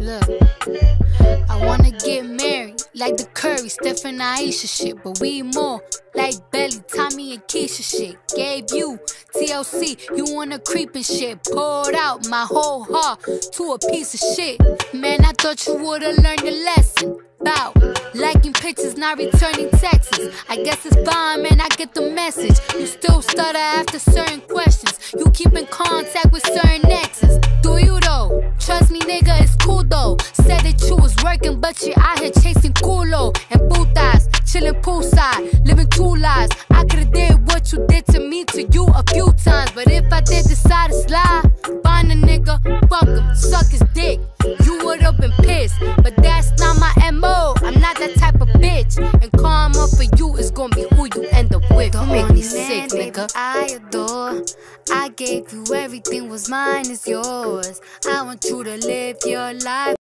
Look, I wanna get married like the Curry, Steph and Ayesha shit, but we more like Belly, Tommy and Keisha shit. Gave you TLC, you wanna creep and shit. Poured out my whole heart to a piece of shit. Man, I thought you would've learned your lesson. Bout liking pictures, not returning texts. I guess it's fine, man. I get the message. You still stutter after certain questions. You keep in contact with certain you out here chasing culo and putas, chilling poolside, living two lives. I could've did what you did to me to you a few times, but if I did decide to slide, find a nigga, fuck him, suck his dick. You would've been pissed, but that's not my mo. I'm not that type of bitch, and karma for you is gonna be who you end up with. Don't make me sick, nigga. I adore. I gave you everything was mine is yours. I want you to live your life.